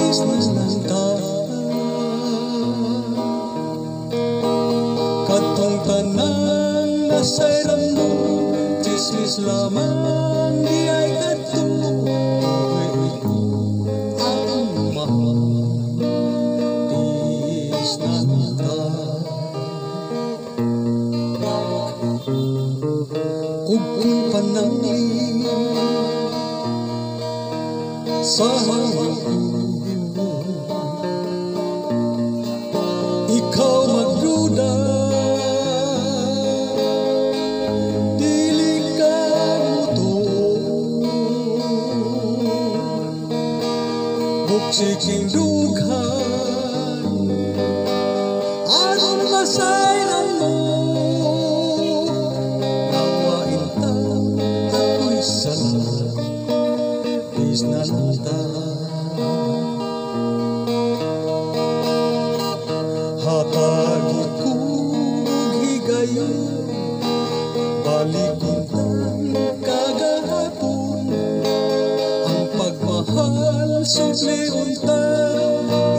Business ng ta Katong tanan na sayran mo Chismis lamang di ug kung panangin sa hangin ikaw magduda. Dili ka muto. Buksiking dughan aron Balikon tang kagahapon Ang pagmahal sumli unta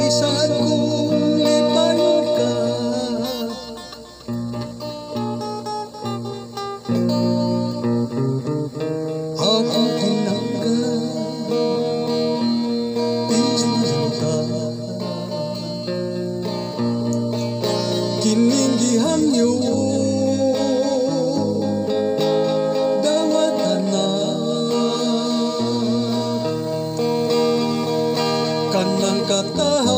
Isaan kong lipan ka Kannan கத்தஹோ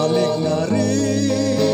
μαλιγναρή